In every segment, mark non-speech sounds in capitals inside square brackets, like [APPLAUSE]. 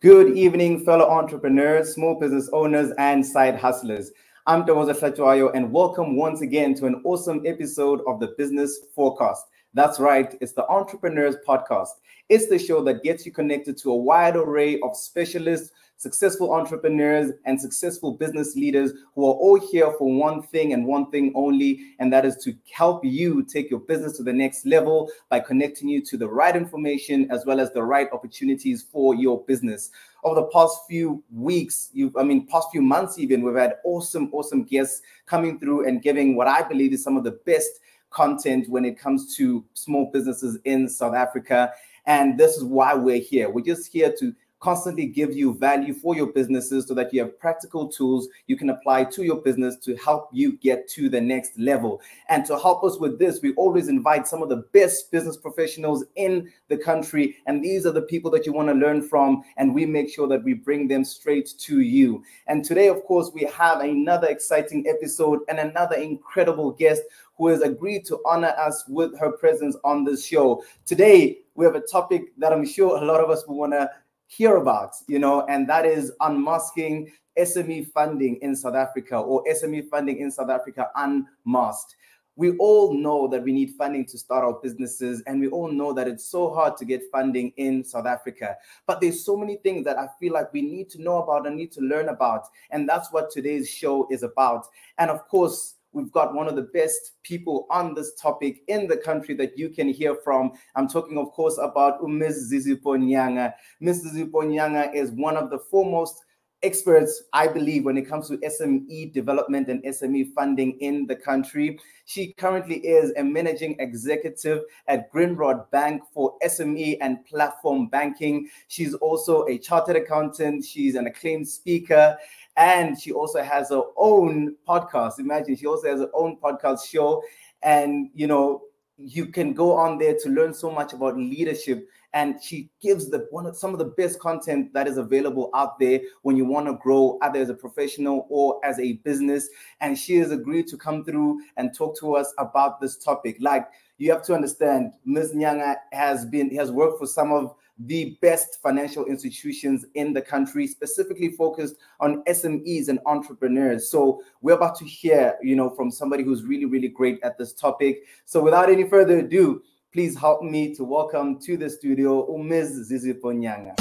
Good evening, fellow entrepreneurs, small business owners, and side hustlers. I'm Ntokozo Hlatshwayo, and welcome once again to an awesome episode of the Business Forecast. That's right, it's the Entrepreneurs Podcast. It's the show that gets you connected to a wide array of specialists successful entrepreneurs, and successful business leaders who are all here for one thing and one thing only, and that is to help you take your business to the next level by connecting you to the right information as well as the right opportunities for your business. Over the past few weeks, you I mean past few months even, we've had awesome, awesome guests coming through and giving what I believe is some of the best content when it comes to small businesses in South Africa. And this is why we're here. We're just here to constantly give you value for your businesses so that you have practical tools you can apply to your business to help you get to the next level. And to help us with this, we always invite some of the best business professionals in the country. And these are the people that you want to learn from. And we make sure that we bring them straight to you. And today, of course, we have another exciting episode and another incredible guest who has agreed to honor us with her presence on this show. Today, we have a topic that I'm sure a lot of us will want to hear about, you know, and that is unmasking SME funding in South Africa or SME funding in South Africa unmasked. We all know that we need funding to start our businesses, and we all know that it's so hard to get funding in South Africa. But there's so many things that I feel like we need to know about and need to learn about. And that's what today's show is about. And of course, We've got one of the best people on this topic in the country that you can hear from. I'm talking, of course, about Ms. Zizipho Nyanga. Ms. Zizipho Nyanga is one of the foremost experts, I believe, when it comes to SME development and SME funding in the country. She currently is a managing executive at Grindrod Bank for SME and platform banking. She's also a chartered accountant, she's an acclaimed speaker, and she also has her own podcast. Imagine she also has her own podcast show. And, you know, you can go on there to learn so much about leadership and she gives the one of some of the best content that is available out there when you want to grow either as a professional or as a business and she has agreed to come through and talk to us about this topic like you have to understand ms nyanga has been has worked for some of the best financial institutions in the country, specifically focused on SMEs and entrepreneurs. So we're about to hear, you know, from somebody who's really, really great at this topic. So without any further ado, please help me to welcome to the studio Ms. Zizipho Nyanga.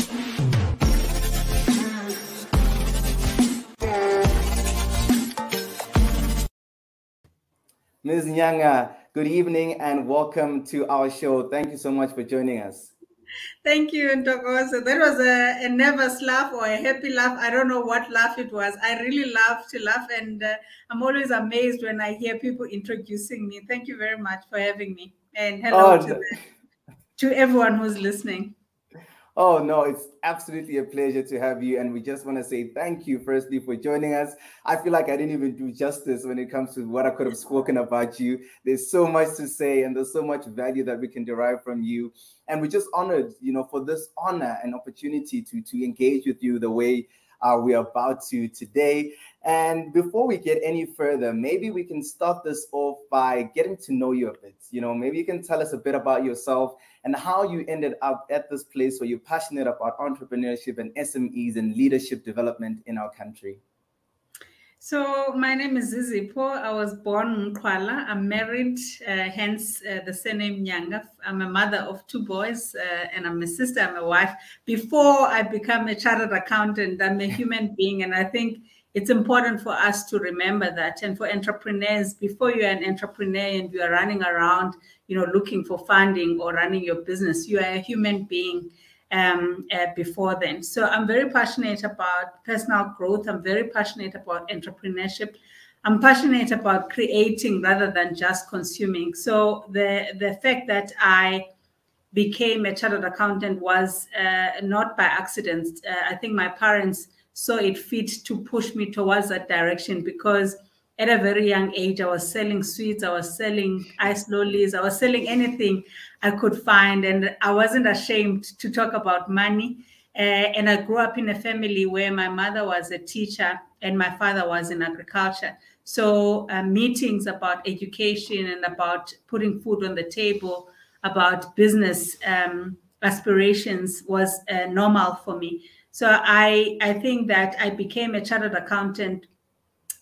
Ms. Nyanga, good evening and welcome to our show. Thank you so much for joining us. Thank you, Ntokozo. That was a, a, nervous laugh or a happy laugh. I don't know what laugh it was. I really love to laugh, and uh, I'm always amazed when I hear people introducing me. Thank you very much for having me, and hello oh, to, the, to everyone who's listening. Oh, no, it's absolutely a pleasure to have you. And we just want to say thank you, firstly, for joining us. I feel like I didn't even do justice when it comes to what I could have spoken about you. There's so much to say, and there's so much value that we can derive from you. And we're just honored, you know, for this honor and opportunity to, to engage with you the way uh, we're about to today. And before we get any further, maybe we can start this off by getting to know you a bit. You know, maybe you can tell us a bit about yourself and how you ended up at this place where you're passionate about entrepreneurship and SMEs and leadership development in our country. So my name is Zizipho. I was born in Kuala. I'm married, uh, hence uh, the surname Nyanga. I'm a mother of two boys, uh, and I'm a sister. I'm a wife. Before I become a chartered accountant, I'm a human being, and I think it's important for us to remember that. And for entrepreneurs, before you're an entrepreneur and you are running around, you know, looking for funding or running your business, you are a human being um, uh, before then. So I'm very passionate about personal growth. I'm very passionate about entrepreneurship. I'm passionate about creating rather than just consuming. So the the fact that I became a chartered accountant was uh, not by accident. Uh, I think my parents saw it fit to push me towards that direction because at a very young age, I was selling sweets, I was selling ice lollies, I was selling anything I could find. And I wasn't ashamed to talk about money. Uh, and I grew up in a family where my mother was a teacher and my father was in agriculture. So uh, meetings about education and about putting food on the table, about business, um, aspirations was uh, normal for me. So I, I think that I became a chartered accountant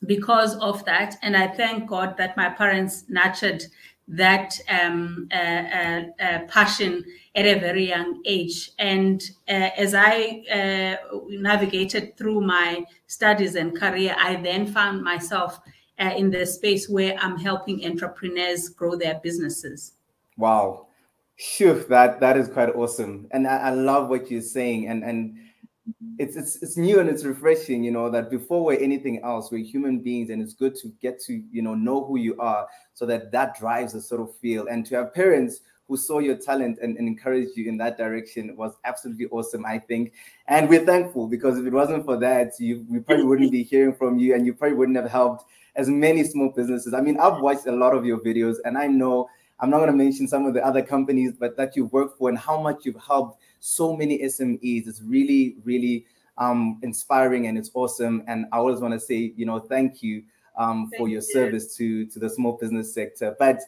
because of that. And I thank God that my parents nurtured that um, uh, uh, uh, passion at a very young age. And uh, as I uh, navigated through my studies and career, I then found myself uh, in the space where I'm helping entrepreneurs grow their businesses. Wow. Phew, that that is quite awesome. And I, I love what you're saying. And and Mm-hmm. it's it's it's new and it's refreshing, you know, that before we're anything else, we're human beings, and it's good to get to you know know who you are, so that that drives a sort of feel, and to have parents who saw your talent and, and encouraged you in that direction was absolutely awesome, I think. And we're thankful because if it wasn't for that, you we probably [LAUGHS] wouldn't be hearing from you, and you probably wouldn't have helped as many small businesses. I mean, I've watched a lot of your videos, and I know I'm not going to mention some of the other companies, but that you work for and how much you've helped so many SMEs. It's really, really um, inspiring and it's awesome. And I always want to say, you know, thank you um, thank for your you. service to to the small business sector. But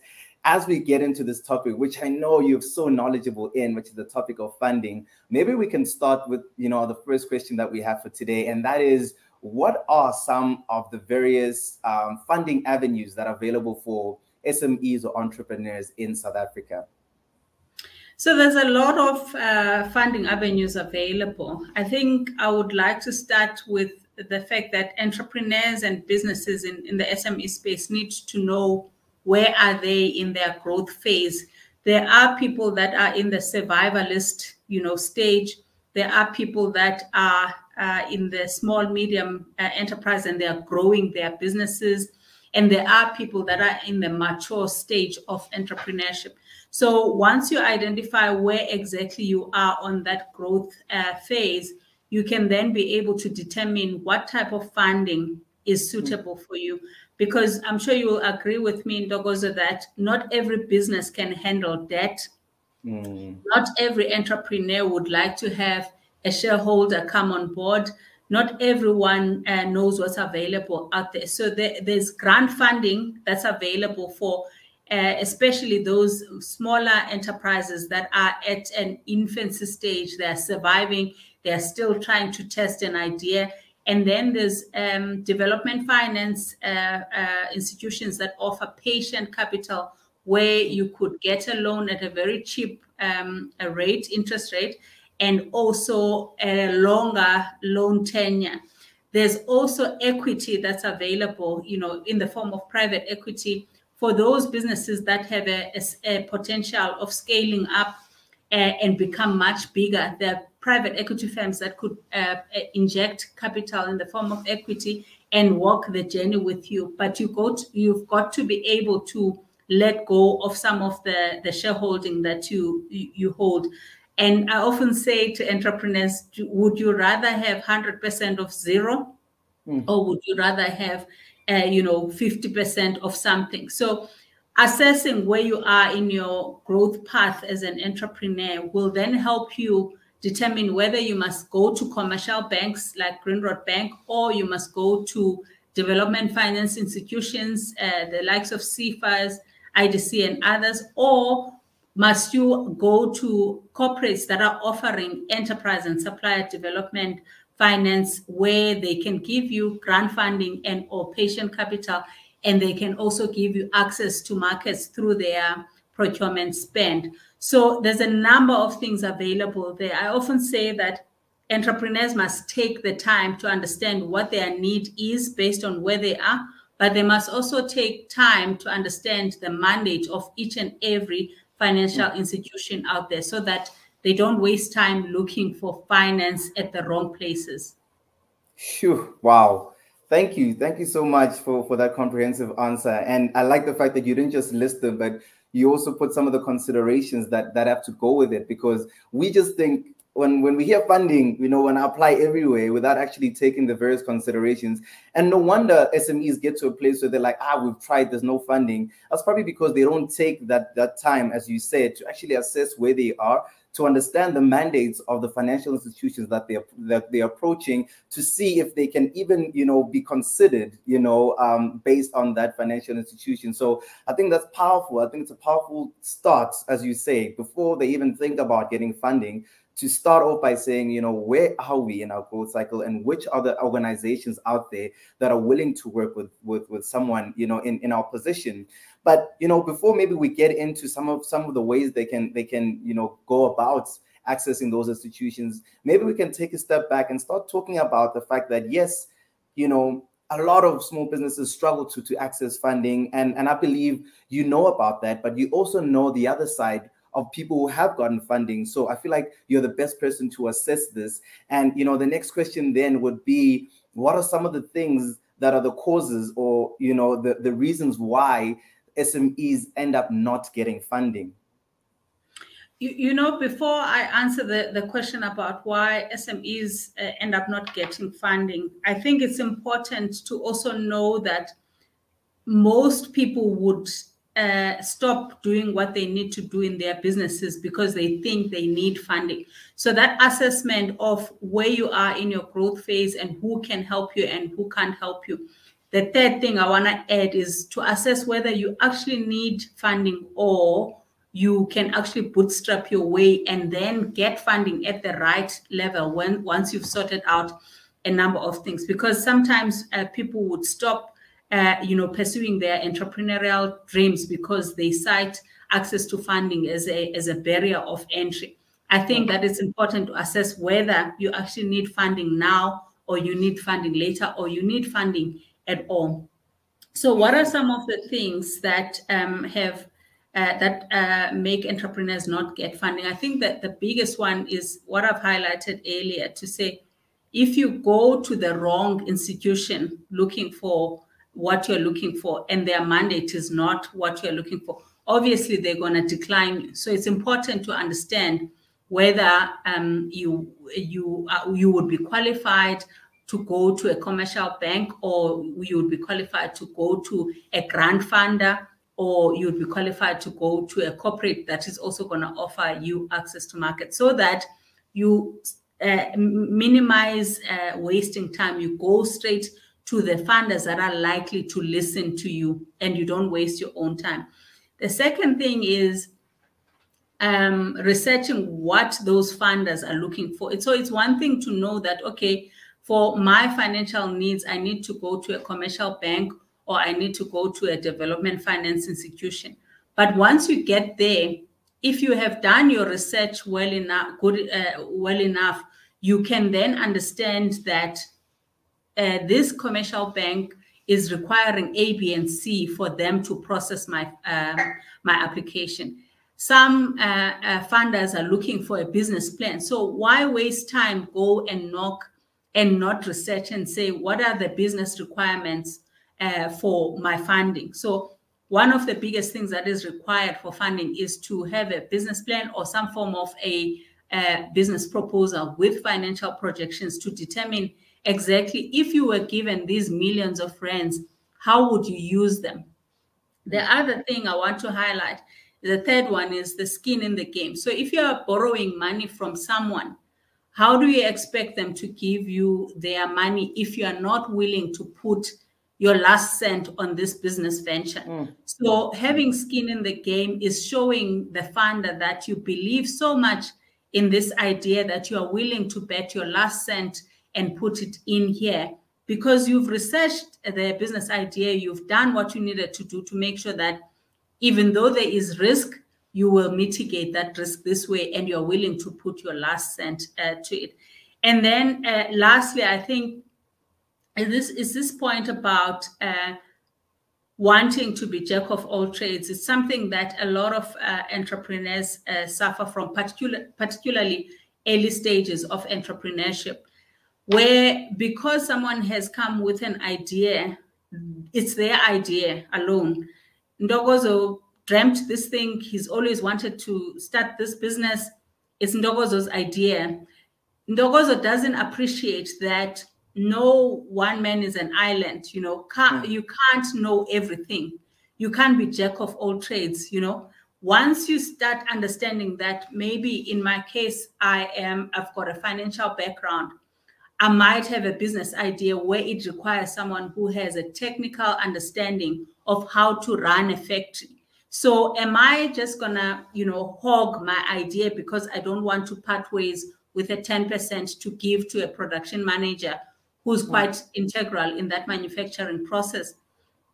as we get into this topic, which I know you're so knowledgeable in, which is the topic of funding, maybe we can start with you know the first question that we have for today, and that is, what are some of the various um, funding avenues that are available for SMEs or entrepreneurs in South Africa? So there's a lot of uh, funding avenues available. I think I would like to start with the fact that entrepreneurs and businesses in, in the SME space need to know where are they in their growth phase. There are people that are in the survivalist, you know, stage. There are people that are uh, in the small, medium uh, enterprise and they are growing their businesses. And there are people that are in the mature stage of entrepreneurship. So once you identify where exactly you are on that growth uh, phase, you can then be able to determine what type of funding is suitable for you. Because I'm sure you will agree with me, Ntokozo, that not every business can handle debt. Mm. Not every entrepreneur would like to have a shareholder come on board. Not everyone uh, knows what's available out there. So there, there's grant funding that's available for uh, especially those smaller enterprises that are at an infancy stage. They're surviving, they're still trying to test an idea. And then there's um, development finance uh, uh, institutions that offer patient capital where you could get a loan at a very cheap um, a rate, interest rate, and also a longer loan tenure. There's also equity that's available, you know, in the form of private equity for those businesses that have a, a, a potential of scaling up uh, and become much bigger. There are private equity firms that could uh, uh, inject capital in the form of equity and walk the journey with you. But you've got to be able to let go of some of the, the shareholding that you, you hold. And I often say to entrepreneurs, would you rather have 100% of zero mm. or would you rather have uh, you know, 50% of something. So assessing where you are in your growth path as an entrepreneur will then help you determine whether you must go to commercial banks like Grindrod Bank or you must go to development finance institutions, uh, the likes of CFAS, IDC, and others, or must you go to corporates that are offering enterprise and supplier development finance where they can give you grant funding and or patient capital and they can also give you access to markets through their procurement spend. So there's a number of things available there. I often say that entrepreneurs must take the time to understand what their need is based on where they are but they must also take time to understand the mandate of each and every financial institution out there so that they don't waste time looking for finance at the wrong places. Phew, wow. Thank you. Thank you so much for, for that comprehensive answer. And I like the fact that you didn't just list them, but you also put some of the considerations that, that have to go with it because we just think when when we hear funding, you know, when I apply everywhere without actually taking the various considerations. And no wonder SMEs get to a place where they're like, ah, we've tried, there's no funding. That's probably because they don't take that that time, as you said, to actually assess where they are, to understand the mandates of the financial institutions that they are that they're approaching to see if they can even you know be considered you know um, based on that financial institution so i think that's powerful i think it's a powerful start as you say before they even think about getting funding to start off by saying, you know, where are we in our growth cycle and which are the organizations out there that are willing to work with with, with someone, you know, in, in our position. But you know, before maybe we get into some of some of the ways they can they can, you know, go about accessing those institutions, maybe we can take a step back and start talking about the fact that yes, you know, a lot of small businesses struggle to, to access funding. And, and I believe you know about that, but you also know the other side of people who have gotten funding. So I feel like you're the best person to assess this. And you know, the next question then would be, what are some of the things that are the causes or you know the, the reasons why SMEs end up not getting funding? You, you know, before I answer the, the question about why SMEs uh, end up not getting funding, I think it's important to also know that most people would uh, stop doing what they need to do in their businesses because they think they need funding. So that assessment of where you are in your growth phase and who can help you and who can't help you. The third thing I want to add is to assess whether you actually need funding or you can actually bootstrap your way and then get funding at the right level when once you've sorted out a number of things because sometimes uh, people would stop uh, you know, pursuing their entrepreneurial dreams because they cite access to funding as a, as a barrier of entry. I think that it's important to assess whether you actually need funding now or you need funding later or you need funding at all. So what are some of the things that um, have uh, that uh, make entrepreneurs not get funding? I think that the biggest one is what I've highlighted earlier to say, if you go to the wrong institution looking for what you're looking for and their mandate is not what you're looking for, obviously they're going to decline you. So it's important to understand whether um, you you uh, you would be qualified to go to a commercial bank or you would be qualified to go to a grant funder or you would be qualified to go to a corporate that is also going to offer you access to market. So that you uh, minimize uh, wasting time. You go straight to the funders that are likely to listen to you and you don't waste your own time. The second thing is um, researching what those funders are looking for. So it's one thing to know that, okay, for my financial needs, I need to go to a commercial bank or I need to go to a development finance institution. But once you get there, if you have done your research well enough, good, uh, well enough, you can then understand that uh, this commercial bank is requiring A, B, and C for them to process my uh, my application. Some uh, uh, funders are looking for a business plan. So why waste time? Go and knock and not research and say what are the business requirements uh, for my funding. So one of the biggest things that is required for funding is to have a business plan or some form of a, a business proposal with financial projections to determine exactly if you were given these millions of rands, how would you use them? The other thing I want to highlight, the third one is the skin in the game. So if you are borrowing money from someone, how do you expect them to give you their money if you are not willing to put your last cent on this business venture? Mm. So having skin in the game is showing the funder that you believe so much in this idea that you are willing to bet your last cent and put it in here because you've researched the business idea, you've done what you needed to do to make sure that even though there is risk, you will mitigate that risk this way and you're willing to put your last cent uh, to it. And then uh, lastly, I think this is this point about uh, wanting to be jack of all trades. It's something that a lot of uh, entrepreneurs uh, suffer from, particular, particularly early stages of entrepreneurship where because someone has come with an idea, it's their idea alone. Ntokozo dreamt this thing, he's always wanted to start this business. It's Ntokozo's idea. Ntokozo doesn't appreciate that no one man is an island, you know, can't, you can't know everything. You can't be jack of all trades, you know. once you start understanding that maybe in my case i am i've got a financial background i might have a business idea where it requires someone who has a technical understanding of how to run a factory so am i just gonna you know hog my idea because i don't want to part ways with a 10% to give to a production manager who's mm. quite integral in that manufacturing process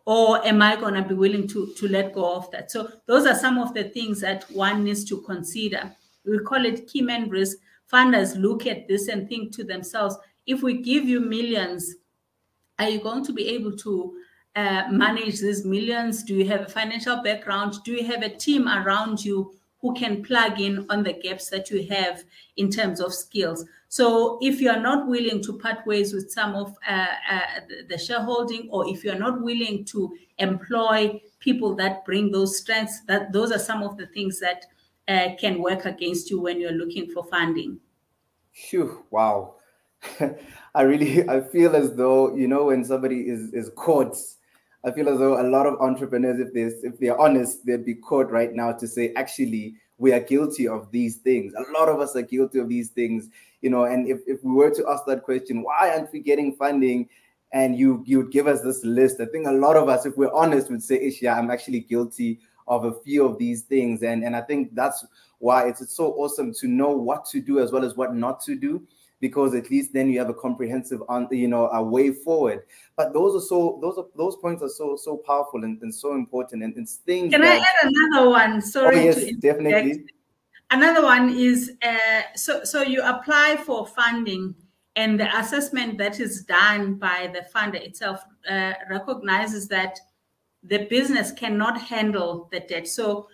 or am I going to be willing to, to let go of that? So those are some of the things that one needs to consider. We call it key man risk. Funders look at this and think to themselves, if we give you millions, are you going to be able to uh, manage these millions? Do you have a financial background? Do you have a team around you who can plug in on the gaps that you have in terms of skills? So if you are not willing to part ways with some of uh, uh, the shareholding, or if you are not willing to employ people that bring those strengths, that those are some of the things that uh, can work against you when you're looking for funding. Phew, wow. [LAUGHS] I really I feel as though you know when somebody is is caught I feel as though a lot of entrepreneurs, if they if they're honest, they'd be caught right now to say, actually, we are guilty of these things. A lot of us are guilty of these things, you know. And if, if we were to ask that question, why aren't we getting funding? And you you would give us this list. I think a lot of us, if we're honest, would say, Ish, yeah, I'm actually guilty of a few of these things. And and I think that's why it's, it's so awesome to know what to do as well as what not to do because at least then you have a comprehensive on you know a way forward. But those are so those are those points are so so powerful and, and so important and it's things can that, i add another one? Sorry oh, yes definitely. Another one is uh, so so you apply for funding and the assessment that is done by the funder itself uh, recognizes that the business cannot handle the debt. So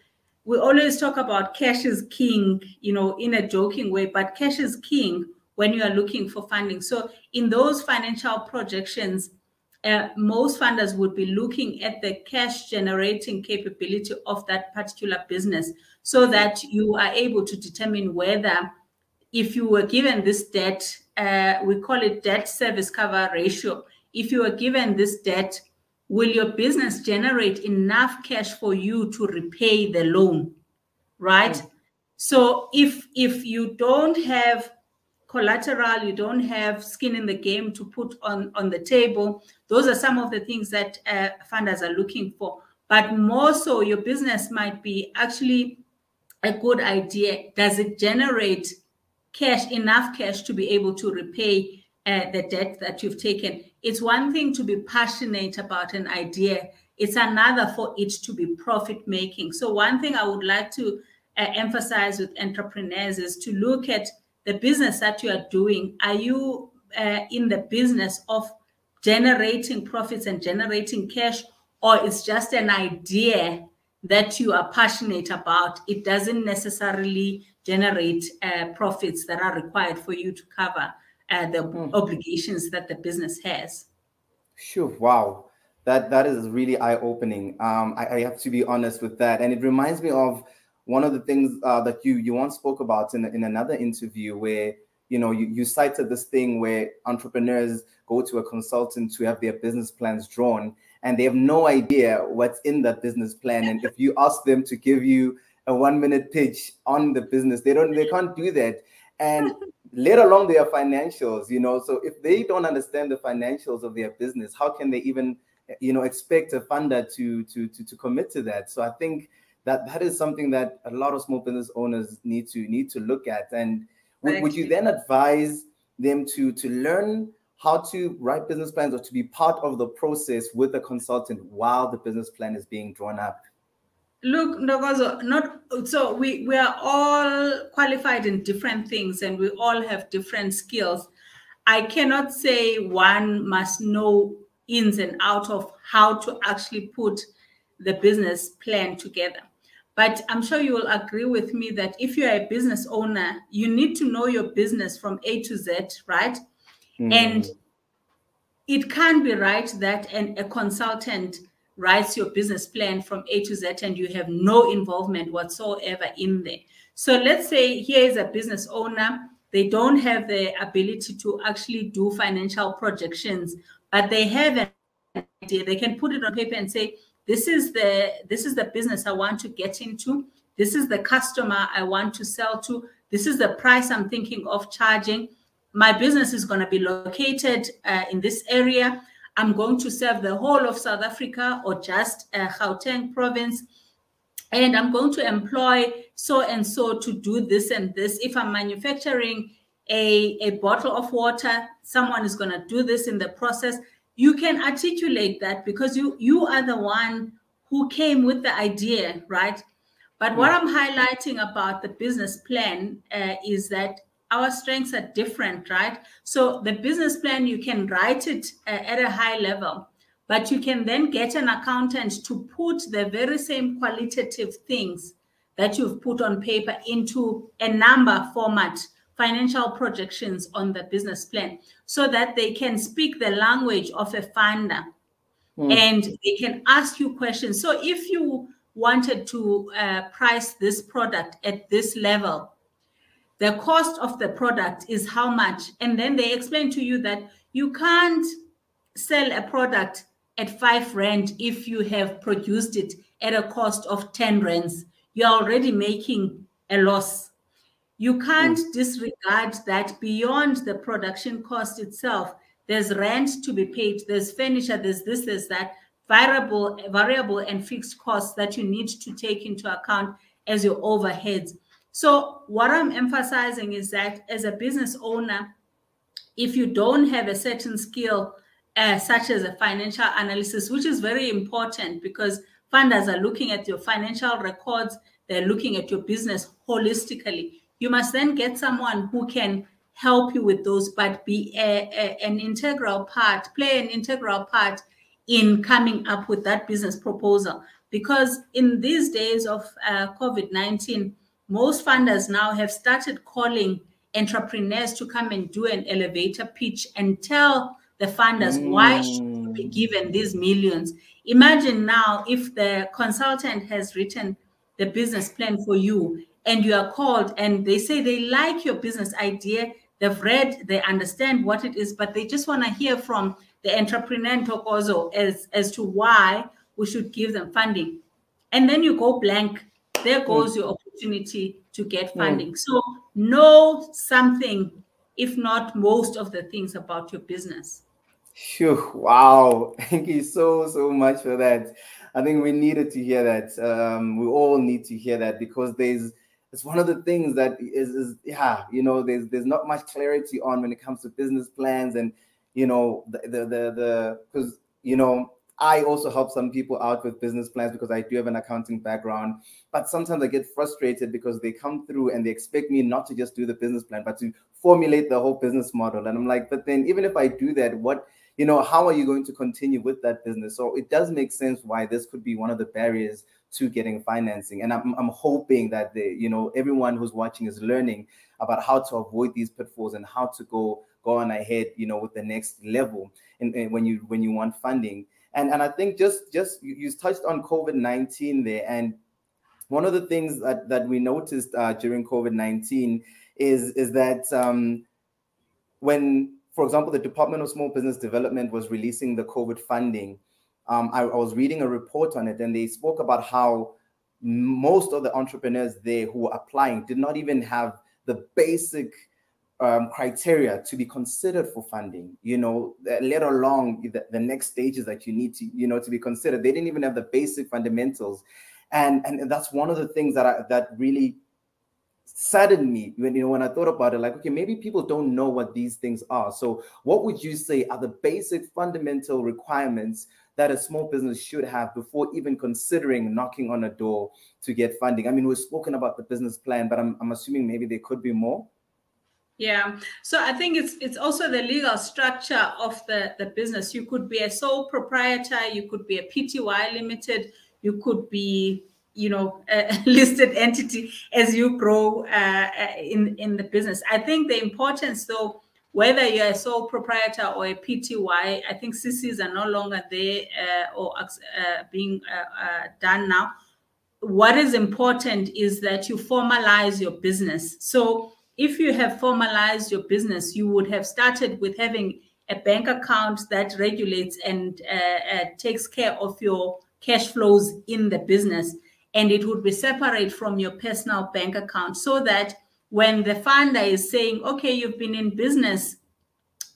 we always talk about cash is king you know in a joking way but cash is king when you are looking for funding. So in those financial projections, uh, most funders would be looking at the cash generating capability of that particular business so that you are able to determine whether if you were given this debt, uh, we call it debt service cover ratio. If you were given this debt, will your business generate enough cash for you to repay the loan? Right? Mm. So if if you don't have collateral, you don't have skin in the game to put on, on the table. Those are some of the things that uh, funders are looking for. But more so, your business might be actually a good idea. Does it generate cash, enough cash to be able to repay uh, the debt that you've taken? It's one thing to be passionate about an idea. It's another for it to be profit making. So one thing I would like to uh, emphasize with entrepreneurs is to look at the business that you are doing, are you uh, in the business of generating profits and generating cash, or it's just an idea that you are passionate about? It doesn't necessarily generate uh, profits that are required for you to cover uh, the mm. obligations that the business has. Sure. Wow. That that is really eye opening. Um, I, I have to be honest with that, and it reminds me of one of the things uh, that you you once spoke about in, in another interview where you know you, you cited this thing where entrepreneurs go to a consultant to have their business plans drawn and they have no idea what's in that business plan. And if you ask them to give you a one minute pitch on the business they don't they can't do that. And [LAUGHS] let alone their financials you know. So if they don't understand the financials of their business how can they even you know expect a funder to to to, to commit to that? So i think that that is something that a lot of small business owners need to need to look at. And would, would you then advise them to to learn how to write business plans or to be part of the process with a consultant while the business plan is being drawn up? Look Ntokozo, not so we we are all qualified in different things and we all have different skills. I cannot say one must know ins and out of how to actually put the business plan together but I'm sure you will agree with me that if you're a business owner, you need to know your business from A to Z, right? Mm. And it can't be right that an, a consultant writes your business plan from A to Z and you have no involvement whatsoever in there. So let's say here is a business owner, they don't have the ability to actually do financial projections, but they have an idea. They can put it on paper and say, this is the this is the business i want to get into This is the customer I want to sell to. This is the price I'm thinking of charging. My business is going to be located uh, in this area. I'm going to serve the whole of South Africa or just uh, Gauteng province. And I'm going to employ so and so to do this and this. If I'm manufacturing a, a bottle of water, someone is going to do this in the process. You can articulate that because you you are the one who came with the idea, right? But what I'm highlighting about the business plan uh, is that our strengths are different, right? So the business plan, you can write it uh, at a high level, but you can then get an accountant to put the very same qualitative things that you've put on paper into a number format financial projections on the business plan so that they can speak the language of a funder mm. and they can ask you questions. So if you wanted to uh, price this product at this level, the cost of the product is how much. And then they explain to you that you can't sell a product at five rand if you have produced it at a cost of 10 rands. You're already making a loss you can't mm. disregard that beyond the production cost itself. There's rent to be paid, there's furniture, there's this, there's that, variable, variable and fixed costs that you need to take into account as your overheads. So what I'm emphasizing is that as a business owner, if you don't have a certain skill, uh, such as a financial analysis, which is very important because funders are looking at your financial records, they're looking at your business holistically you must then get someone who can help you with those, but be a, a, an integral part, play an integral part in coming up with that business proposal. Because in these days of uh, COVID 19, most funders now have started calling entrepreneurs to come and do an elevator pitch and tell the funders mm. why should you be given these millions. Imagine now if the consultant has written the business plan for you and you are called and they say they like your business idea, they've read, they understand what it is, but they just want to hear from the entrepreneur Ntokozo as, as to why we should give them funding. And then you go blank. There goes mm. your opportunity to get funding. Mm. So know something, if not most of the things about your business. Phew, wow. [LAUGHS] Thank you so, so much for that. I think we needed to hear that. Um, we all need to hear that because there's it's one of the things that is, is yeah you know there's there's not much clarity on when it comes to business plans and you know the the the because you know I also help some people out with business plans because I do have an accounting background. But sometimes I get frustrated because they come through and they expect me not to just do the business plan, but to formulate the whole business model. And I'm like, but then even if I do that, what, you know, how are you going to continue with that business? So it does make sense why this could be one of the barriers to getting financing. And I'm, I'm hoping that the, you know everyone who's watching is learning about how to avoid these pitfalls and how to go go on ahead, you know, with the next level. And, when you when you want funding, and and I think just just you, you touched on COVID nineteen there, and one of the things that that we noticed uh, during COVID nineteen is is that um, when, for example, the Department of Small Business Development was releasing the COVID funding um, I, I, was reading a report on it, and they spoke about how most of the entrepreneurs there who were applying did not even have the basic um, criteria to be considered for funding. You know, let alone the, the next stages that you need to, you know, to be considered. They didn't even have the basic fundamentals, and and that's one of the things that I, that really saddened me when you know when I thought about it, like, okay, maybe people don't know what these things are. So, what would you say are the basic fundamental requirements that a small business should have before even considering knocking on a door to get funding? I mean, we've spoken about the business plan, but I'm, I'm assuming maybe there could be more. Yeah. So I think it's it's also the legal structure of the, the business. You could be a sole proprietor, you could be a PTY limited, you could be you know a [LAUGHS] listed entity as you grow uh, uh, in in the business i think the importance though whether you're a sole proprietor or a pty i think cc's are no longer there uh, or uh, being uh, uh, done now. What is important is that you formalize your business. So if you have formalized your business you would have started with having a bank account that regulates and takes care of your cash flows in the business. And it would be separate from your personal bank account so that when the funder is saying, okay, you've been in business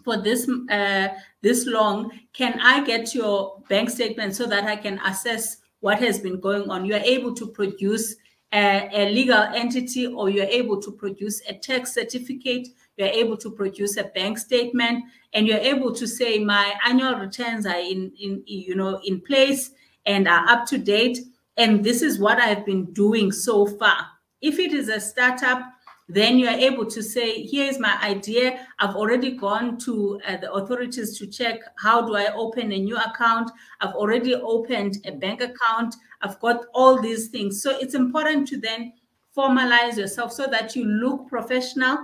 for this uh, this long, can I get your bank statement so that I can assess what has been going on? You are able to produce a, a legal entity or you're able to produce a tax certificate, you're able to produce a bank statement, and you're able to say my annual returns are in, in you know in place and are up to date and this is what I've been doing so far. If it is a startup, then you are able to say, here's my idea. I've already gone to uh, the authorities to check how do I open a new account. I've already opened a bank account. I've got all these things. So it's important to then formalize yourself so that you look professional.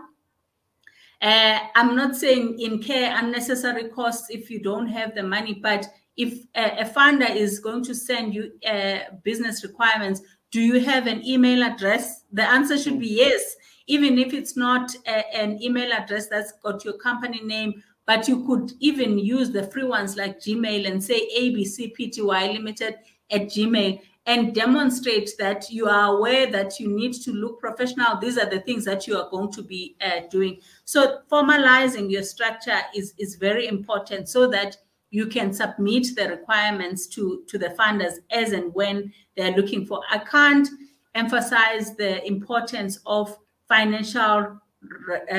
Uh, I'm not saying incur unnecessary costs if you don't have the money, but if a, a funder is going to send you uh, business requirements, do you have an email address? The answer should be yes, even if it's not a, an email address that's got your company name, but you could even use the free ones like Gmail and say ABCPTY Limited at Gmail and demonstrate that you are aware that you need to look professional. These are the things that you are going to be uh, doing. So formalizing your structure is, is very important so that you can submit the requirements to, to the funders as and when they're looking for. I can't emphasize the importance of financial uh,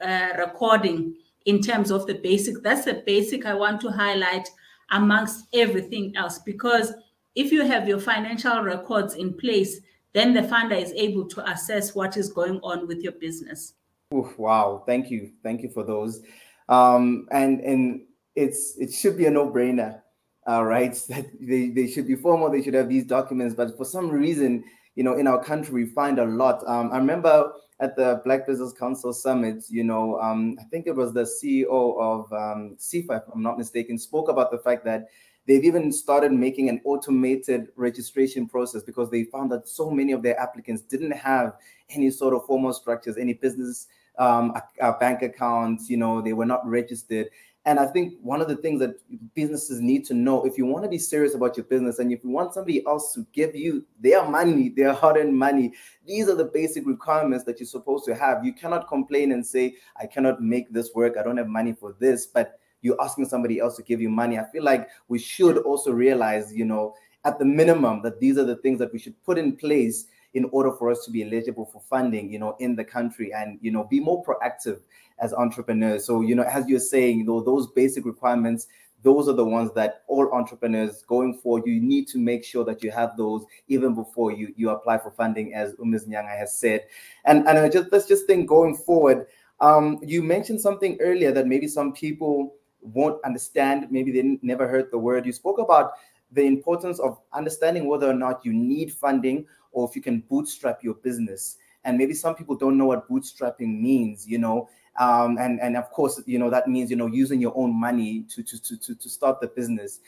uh, recording in terms of the basic. That's the basic I want to highlight amongst everything else because if you have your financial records in place, then the funder is able to assess what is going on with your business. Oof, wow, thank you, thank you for those. Um, and and it's it should be a no-brainer, uh, right? [LAUGHS] That they, they should be formal, they should have these documents, but for some reason, you know, in our country, we find a lot. Um, I remember at the Black Business Council Summit, you know, um, I think it was the CEO of um, SEFA, if I'm not mistaken, spoke about the fact that they've even started making an automated registration process because they found that so many of their applicants didn't have any sort of formal structures, any business um, a, a bank accounts, you know, they were not registered. And I think one of the things that businesses need to know if you want to be serious about your business and if you want somebody else to give you their money, their hard earned money, these are the basic requirements that you're supposed to have. You cannot complain and say, I cannot make this work, I don't have money for this, but you're asking somebody else to give you money. I feel like we should also realize, you know, at the minimum, that these are the things that we should put in place in order for us to be eligible for funding, you know, in the country and, you know, be more proactive as entrepreneurs. So, you know, as you're saying, though, those basic requirements, those are the ones that all entrepreneurs going for. you need to make sure that you have those even before you, you apply for funding, as Umis Nyanga has said. And, and I just, let's just think going forward, um, you mentioned something earlier that maybe some people won't understand, maybe they never heard the word. You spoke about the importance of understanding whether or not you need funding or if you can bootstrap your business. And maybe some people don't know what bootstrapping means, you know. Um, and and of course, you know that means you know using your own money to to to to, to start the business.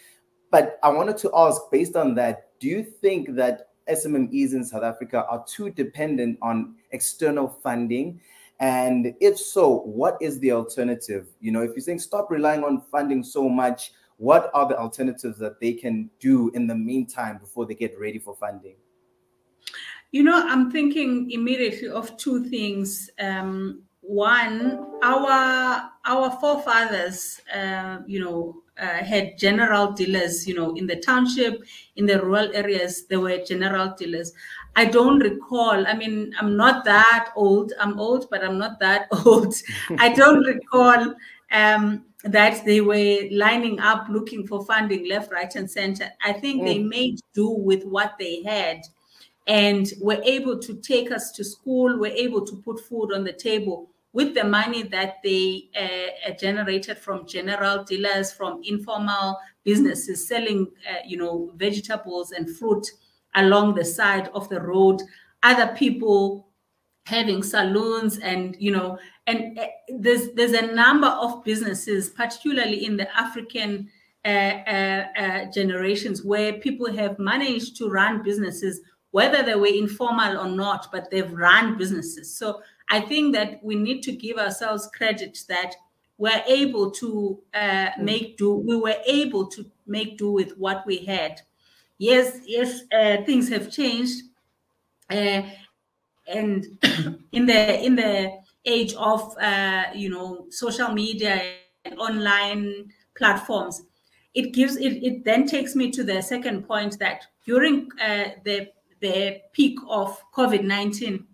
But I wanted to ask, based on that, do you think that SMMEs in South Africa are too dependent on external funding? And if so, what is the alternative? You know, if you're saying stop relying on funding so much, what are the alternatives that they can do in the meantime before they get ready for funding? You know, I'm thinking immediately of two things. Um, one, our our forefathers, uh, you know, uh, had general dealers. You know, in the township, in the rural areas, there were general dealers. I don't recall. I mean, I'm not that old. I'm old, but I'm not that [LAUGHS] old. I don't recall um, that they were lining up looking for funding left, right, and center. I think mm. they made do with what they had and were able to take us to school, were able to put food on the table with the money that they uh, uh generated from general dealers, from informal businesses selling, uh, you know, vegetables and fruit along the side of the road. Other people having saloons and you know and uh, there's there's a number of businesses particularly in the african uh, uh, uh, generations where people have managed to run businesses whether they were informal or not but they've run businesses so i think that we need to give ourselves credit that we're able to uh, make do we were able to make do with what we had yes, yes, uh, things have changed, uh, and [COUGHS] in the in the age of uh, you know social media and online platforms, it gives it. It then takes me to the second point that during uh, the the peak of COVID nineteen,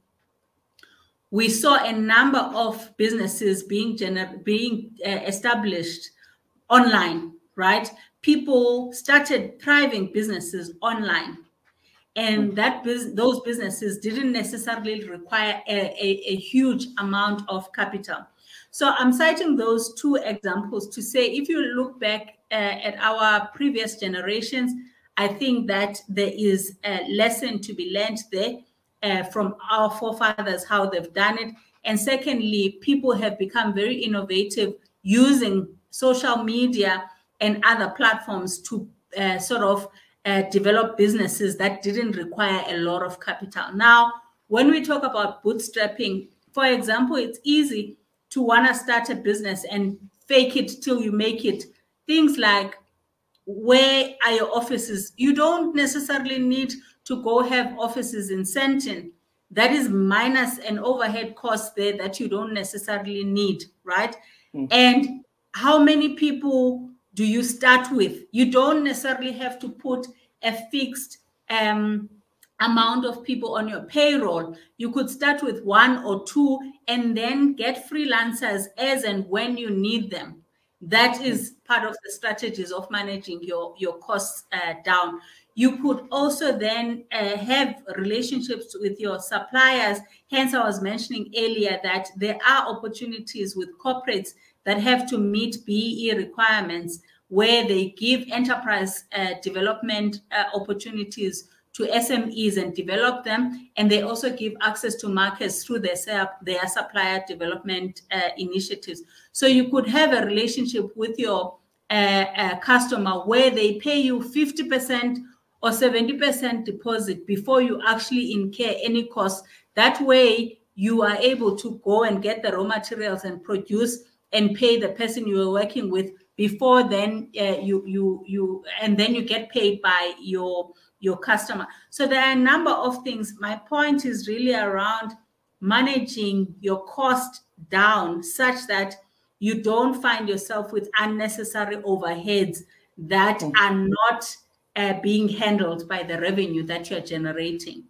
we saw a number of businesses being gener- being uh, established online, right? People started thriving businesses online. And hmm. that bus- those businesses didn't necessarily require a, a, a huge amount of capital. So I'm citing those two examples to say if you look back uh, at our previous generations, I think that there is a lesson to be learned there uh, from our forefathers, how they've done it. And secondly, people have become very innovative using social media and other platforms to uh, sort of uh, develop businesses that didn't require a lot of capital. Now, when we talk about bootstrapping, for example, it's easy to want to start a business and fake it till you make it. Things like where are your offices? You don't necessarily need to go have offices in Sandton. That is minus an overhead cost there that you don't necessarily need, right? Mm. And how many people do you start with? You don't necessarily have to put a fixed um, amount of people on your payroll. You could start with one or two and then get freelancers as and when you need them. That is part of the strategies of managing your, your costs uh, down. You could also then uh, have relationships with your suppliers. Hence, I was mentioning earlier that there are opportunities with corporates that have to meet BEE requirements where they give enterprise uh, development uh, opportunities to SMEs and develop them. And they also give access to markets through their, their supplier development uh, initiatives. So you could have a relationship with your uh, uh, customer where they pay you 50% or 70% deposit before you actually incur any cost. That way, you are able to go and get the raw materials and produce and pay the person you are working with before then uh, you you you and then you get paid by your your customer. So there are a number of things. My point is really around managing your cost down such that you don't find yourself with unnecessary overheads that are not uh, being handled by the revenue that you're generating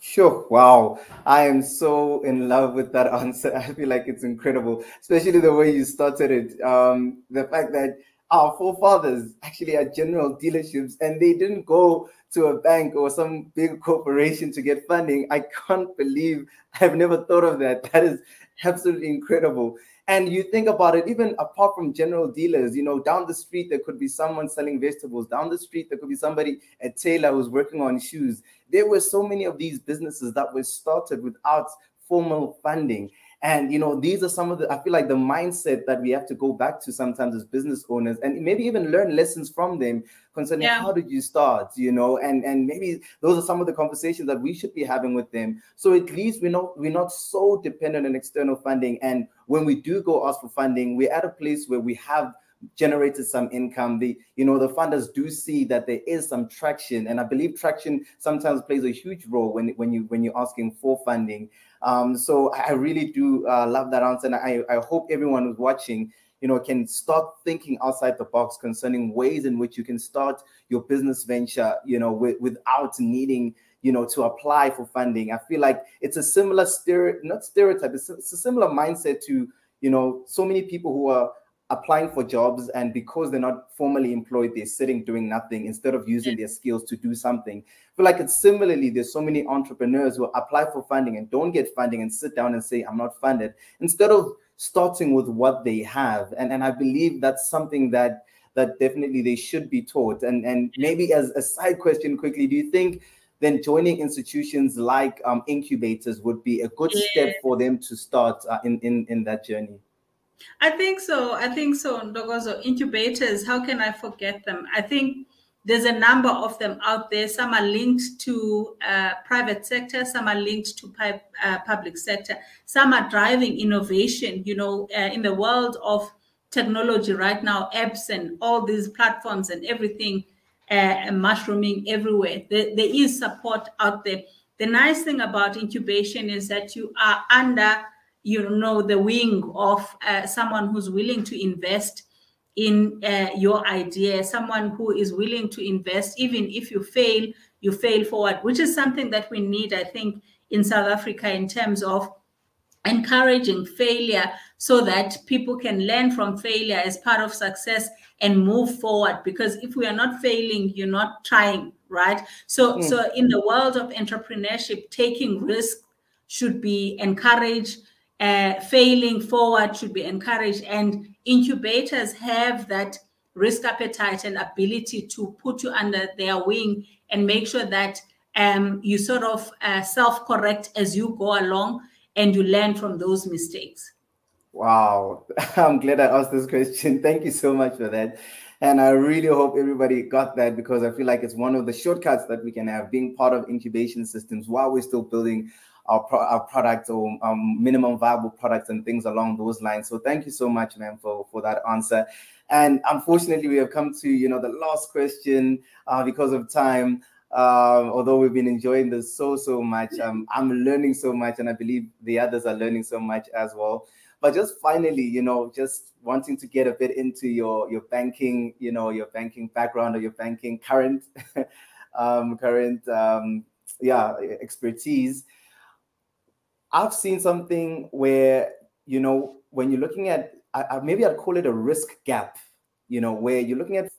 Sure. Wow. I am so in love with that [LAUGHS] answer. I feel like it's incredible, especially the way you started it. Um, the fact that our forefathers actually had general dealerships and they didn't go to a bank or some big corporation to get funding. I can't believe I've never thought of that. [LAUGHS] That is absolutely incredible. And you think about it, even apart from general dealers, you know, down the street, there could be someone selling vegetables. Down the street, there could be somebody, a tailor who's working on shoes. There were so many of these businesses that were started without formal funding. And you know, these are some of the I feel like the mindset that we have to go back to sometimes as business owners and maybe even learn lessons from them concerning yeah. how did you start, you know, and and maybe those are some of the conversations that we should be having with them. So at least we're not we're not so dependent on external funding. And when we do go ask for funding, we're at a place where we have generated some income the you know the funders do see that there is some traction and i believe traction sometimes plays a huge role when when you when you're asking for funding um, so I really do uh, love that answer, and I, I hope everyone who's watching, you know, can start thinking outside the box concerning ways in which you can start your business venture, you know, with, without needing you know to apply for funding. I feel like it's a similar stereotype not stereotype it's a, it's a similar mindset to you know so many people who are applying for jobs and because they're not formally employed they're sitting doing nothing instead of using their skills to do something. But like it's similarly there's so many entrepreneurs who apply for funding and don't get funding and sit down and say i'm not funded. Instead of starting with what they have and and i believe that's something that that definitely they should be taught and and maybe as a side question quickly do you think then joining institutions like um, incubators would be a good yeah. step for them to start uh, in, in in that journey I think so. I think so. Ntokozo incubators. How can I forget them? I think there's a number of them out there. Some are linked to uh, private sector. Some are linked to pipe, uh, public sector. Some are driving innovation. You know, uh, in the world of technology right now, apps and all these platforms and everything. uh, mushrooming everywhere. There, there is support out there. The nice thing about incubation is that you are under, you know, the wing of uh, someone who's willing to invest in uh, your idea, someone who is willing to invest, even if you fail, you fail forward, which is something that we need, I think, in South Africa in terms of encouraging failure so that people can learn from failure as part of success and move forward because if we are not failing you're not trying right so mm. so in the world of entrepreneurship taking risk should be encouraged uh, failing forward should be encouraged and incubators have that risk appetite and ability to put you under their wing and make sure that um, you sort of uh, self-correct as you go along and you learn from those mistakes Wow, [LAUGHS] I'm glad I asked this question. [LAUGHS] Thank you so much for that. And I really hope everybody got that because I feel like it's one of the shortcuts that we can have being part of incubation systems while we're still building our, pro- our products or um, minimum viable products and things along those lines. So thank you so much, ma'am, for, for that answer. And unfortunately, we have come to you know the last question uh, because of time. Um, although we've been enjoying this so so much, um, I'm learning so much, and I believe the others are learning so much as well. But just finally, you know, just wanting to get a bit into your your banking, you know, your banking background or your banking current [LAUGHS] um, current um, yeah expertise. I've seen something where you know when you're looking at I, maybe I'd call it a risk gap, you know, where you're looking at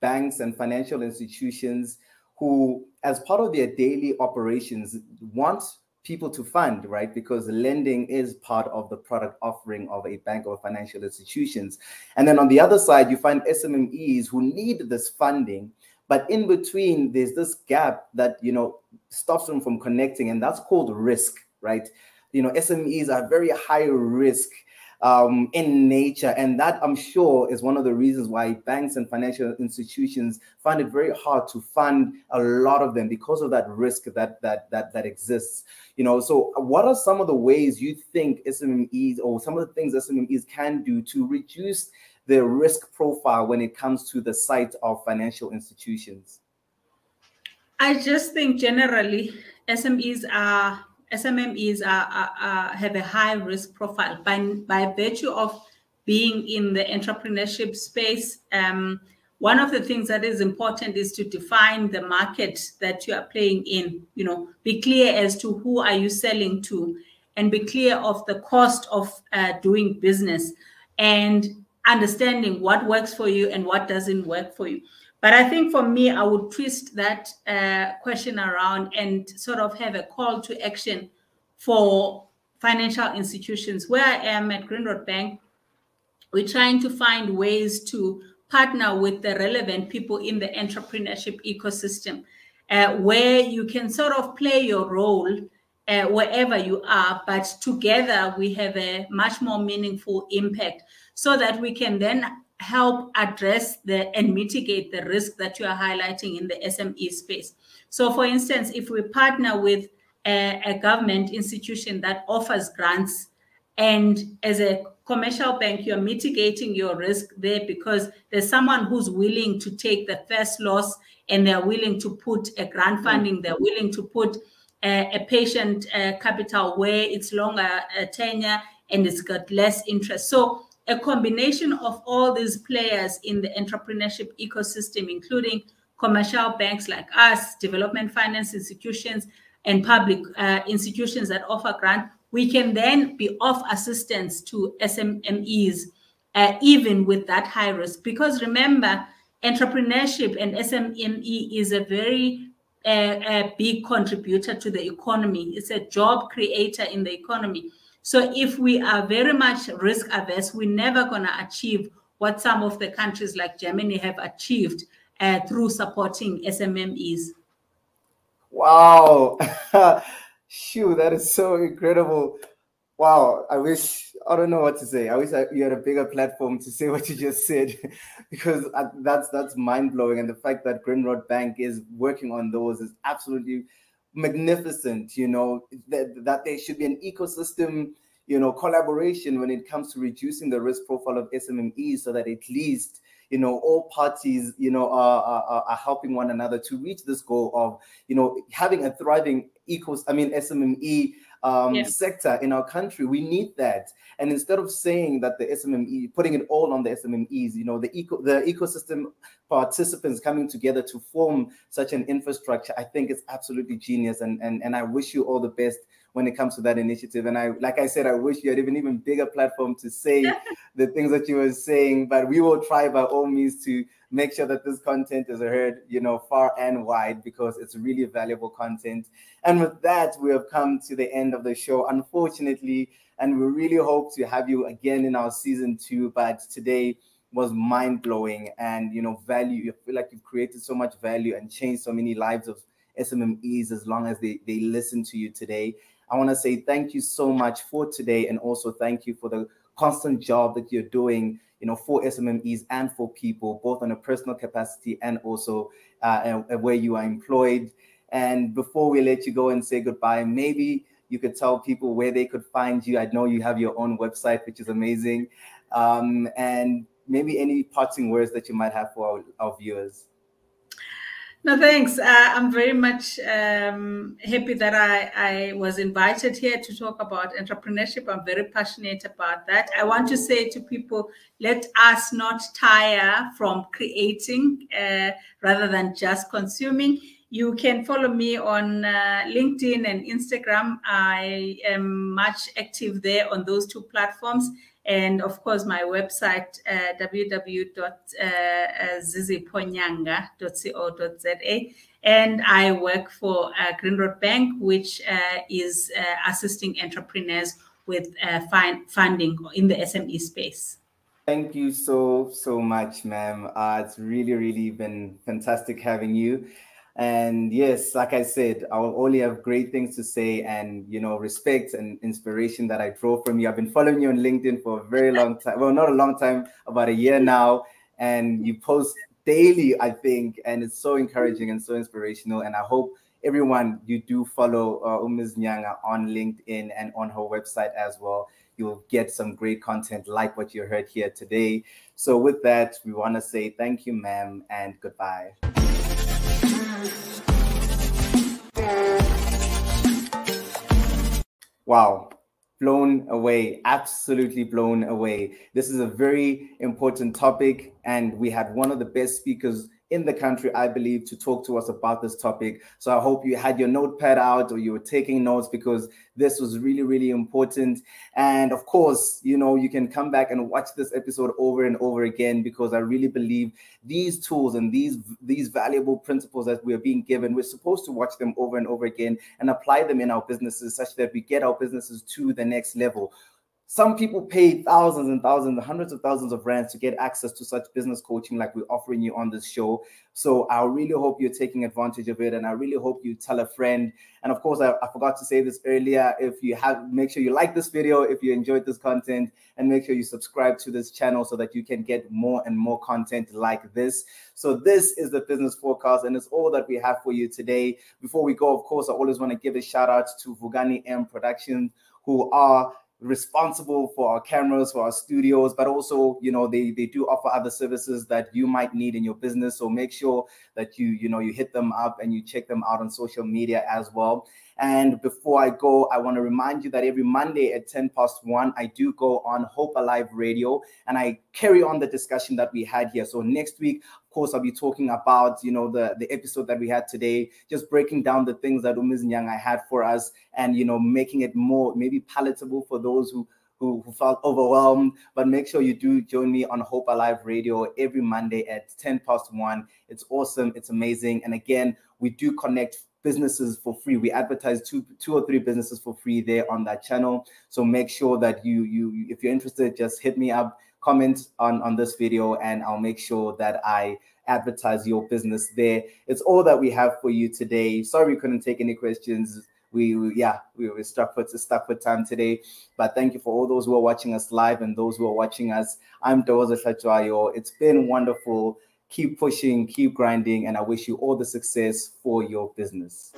banks and financial institutions who, as part of their daily operations, want people to fund, right? Because lending is part of the product offering of a bank or financial institutions. And then on the other side, you find SMMEs who need this funding, but in between, there's this gap that you know stops them from connecting, and that's called risk, right? You know, SMEs are very high risk um, in nature. And that I'm sure is one of the reasons why banks and financial institutions find it very hard to fund a lot of them because of that risk that that that that exists. You know, so what are some of the ways you think SMEs or some of the things SMEs can do to reduce the risk profile when it comes to the site of financial institutions? I just think generally SMEs are SMMEs are, are, are, have a high risk profile by, by virtue of being in the entrepreneurship space. Um, one of the things that is important is to define the market that you are playing in. You know, be clear as to who are you selling to, and be clear of the cost of uh, doing business, and understanding what works for you and what doesn't work for you. But I think for me, I would twist that uh, question around and sort of have a call to action for financial institutions. Where I am at Grindrod Bank, we're trying to find ways to partner with the relevant people in the entrepreneurship ecosystem, uh, where you can sort of play your role uh, wherever you are, but together we have a much more meaningful impact so that we can then help address the and mitigate the risk that you are highlighting in the SME space. So, for instance, if we partner with a, a government institution that offers grants, and as a commercial bank, you're mitigating your risk there because there's someone who's willing to take the first loss and they're willing to put a grant mm. funding, they're willing to put a, a patient uh, capital where it's longer uh, tenure and it's got less interest. So a combination of all these players in the entrepreneurship ecosystem, including commercial banks like us, development finance institutions, and public uh, institutions that offer grant, we can then be of assistance to SMEs, uh, even with that high risk. Because remember, entrepreneurship and SMME is a very uh, a big contributor to the economy. It's a job creator in the economy. So if we are very much risk averse, we're never going to achieve what some of the countries like Germany have achieved uh, through supporting SMMEs. Wow. [LAUGHS] Shoo, that is so incredible. Wow. I wish, I don't know what to say. I wish I, you had a bigger platform to say [LAUGHS] what you just said [LAUGHS] because that's that's mind blowing. And the fact that Grindrod Bank is working on those is absolutely magnificent you know that, that there should be an ecosystem you know, collaboration when it comes to reducing the risk profile of SMMEs so that at least you know all parties you know are, are, are helping one another to reach this goal of you know having a thriving ecos i mean sme um, yeah. sector in our country. We need that. And instead of saying that the SMME, putting it all on the SMMEs, you know, the eco, the ecosystem participants coming together to form such an infrastructure, I think it's absolutely genius. And and and I wish you all the best when it comes to that initiative. And I, like I said, I wish you had even even bigger platform to say [LAUGHS] the things that you were saying. But we will try by all means to make sure that this content is heard, you know, far and wide because it's really valuable content. And with that, we have come to the end of the show, unfortunately. And we really hope to have you again in our season two. But today was mind blowing and, you know, value. You feel like you've created so much value and changed so many lives of SMMEs as long as they, they listen to you today. I want to say thank you so much for today and also thank you for the constant job that you're doing you know, for SMMEs and for people, both on a personal capacity and also uh, where you are employed. And before we let you go and say goodbye, maybe you could tell people where they could find you. I know you have your own website, which is amazing. Um, and maybe any parting words that you might have for our, our viewers. No, thanks. Uh, I'm very much um, happy that I, I was invited here to talk about entrepreneurship. I'm very passionate about that. I want to say to people, let us not tire from creating uh, rather than just consuming. You can follow me on uh, LinkedIn and Instagram. I am much active there on those two platforms and of course my website uh, www.ziziponyanga.co.za and i work for uh, Grindrod Bank which uh, is uh, assisting entrepreneurs with uh, funding in the sme space. Thank you so so much ma'am. Uh, it's really really been fantastic having you and yes, like I said, I will only have great things to say and, you know, respect and inspiration that I draw from you. I've been following you on LinkedIn for a very long time. Well, not a long time, about a year now. And you post daily, I think, and it's so encouraging and so inspirational. And I hope everyone you do follow uh, Umiz Nyanga on LinkedIn and on her website as well. You'll get some great content like what you heard here today. So, with that, we want to say thank you, ma'am, and goodbye. Wow, blown away, absolutely blown away. This is a very important topic, and we had one of the best speakers in the country, I believe, to talk to us about this topic. So I hope you had your notepad out or you were taking notes because this was really, really important. And of course, you know, you can come back and watch this episode over and over again because I really believe these tools and these these valuable principles that we're being given, we're supposed to watch them over and over again and apply them in our businesses such that we get our businesses to the next level. Some people pay thousands and thousands, hundreds of thousands of rands to get access to such business coaching like we're offering you on this show. So I really hope you're taking advantage of it, and I really hope you tell a friend. And of course, I, I forgot to say this earlier. If you have, make sure you like this video if you enjoyed this content, and make sure you subscribe to this channel so that you can get more and more content like this. So this is the business forecast, and it's all that we have for you today. Before we go, of course, I always want to give a shout out to Vugani M Productions, who are responsible for our cameras for our studios but also you know they they do offer other services that you might need in your business so make sure that you you know you hit them up and you check them out on social media as well and before I go, I want to remind you that every Monday at 10 past 1, I do go on Hope Alive Radio and I carry on the discussion that we had here. So next week, course, I'll be talking about, you know, the, the episode that we had today, just breaking down the things that Umiz I had for us and, you know, making it more maybe palatable for those who who, felt overwhelmed. But make sure you do join me on Hope Alive Radio every Monday at 10 past 1. It's awesome. It's amazing. And again, we do connect businesses for free. We advertise two two or three businesses for free there on that channel. So make sure that you you if you're interested, just hit me up, comment on on this video, and I'll make sure that I advertise your business there. It's all that we have for you today. Sorry we couldn't take any questions. We, we yeah we were stuck with stuck with time today but thank you for all those who are watching us live and those who are watching us i'm Ntokozo Hlatshwayo. it's been wonderful keep pushing, keep grinding, and I wish you all the success for your business.